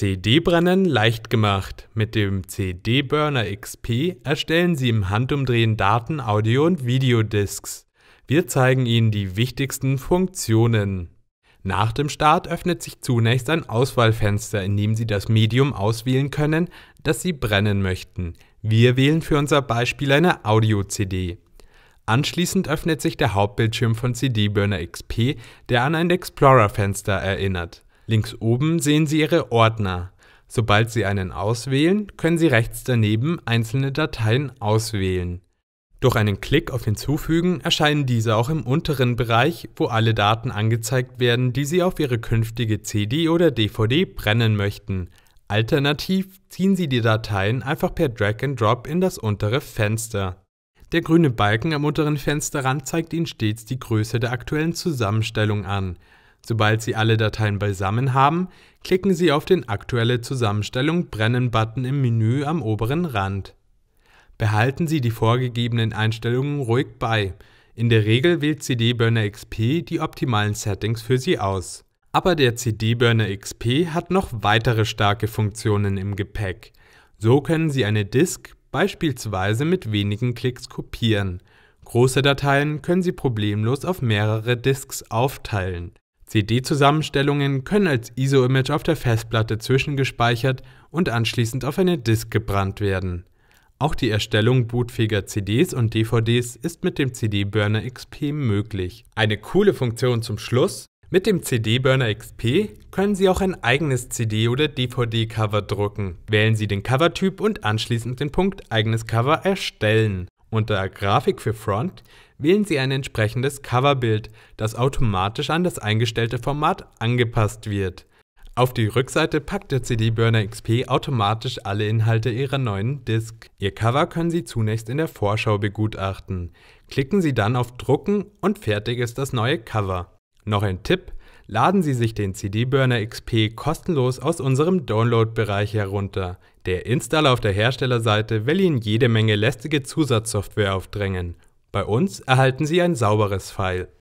CD-Brennen leicht gemacht. Mit dem CD-Burner XP erstellen Sie im Handumdrehen Daten, Audio- und Videodisks. Wir zeigen Ihnen die wichtigsten Funktionen. Nach dem Start öffnet sich zunächst ein Auswahlfenster, in dem Sie das Medium auswählen können, das Sie brennen möchten. Wir wählen für unser Beispiel eine Audio-CD. Anschließend öffnet sich der Hauptbildschirm von CD Burner XP, der an ein Explorer-Fenster erinnert. Links oben sehen Sie Ihre Ordner. Sobald Sie einen auswählen, können Sie rechts daneben einzelne Dateien auswählen. Durch einen Klick auf Hinzufügen erscheinen diese auch im unteren Bereich, wo alle Daten angezeigt werden, die Sie auf Ihre künftige CD oder DVD brennen möchten. Alternativ ziehen Sie die Dateien einfach per Drag and Drop in das untere Fenster. Der grüne Balken am unteren Fensterrand zeigt Ihnen stets die Größe der aktuellen Zusammenstellung an. Sobald Sie alle Dateien beisammen haben, klicken Sie auf den Aktuelle Zusammenstellung Brennen-Button im Menü am oberen Rand. Behalten Sie die vorgegebenen Einstellungen ruhig bei. In der Regel wählt CD Burner XP die optimalen Settings für Sie aus. Aber der CD Burner XP hat noch weitere starke Funktionen im Gepäck. So können Sie eine Disk beispielsweise mit wenigen Klicks kopieren. Große Dateien können Sie problemlos auf mehrere Disks aufteilen. CD-Zusammenstellungen können als ISO-Image auf der Festplatte zwischengespeichert und anschließend auf eine Disk gebrannt werden. Auch die Erstellung bootfähiger CDs und DVDs ist mit dem CD-Burner XP möglich. Eine coole Funktion zum Schluss. Mit dem CD-Burner XP können Sie auch ein eigenes CD- oder DVD-Cover drucken. Wählen Sie den Covertyp und anschließend den Punkt Eigenes Cover erstellen. Unter Grafik für Front wählen Sie ein entsprechendes Coverbild, das automatisch an das eingestellte Format angepasst wird. Auf die Rückseite packt der CD-Burner XP automatisch alle Inhalte Ihrer neuen Disk. Ihr Cover können Sie zunächst in der Vorschau begutachten. Klicken Sie dann auf Drucken und fertig ist das neue Cover. Noch ein Tipp, laden Sie sich den CD-Burner XP kostenlos aus unserem Download-Bereich herunter. Der Installer auf der Herstellerseite will Ihnen jede Menge lästige Zusatzsoftware aufdrängen. Bei uns erhalten Sie ein sauberes File.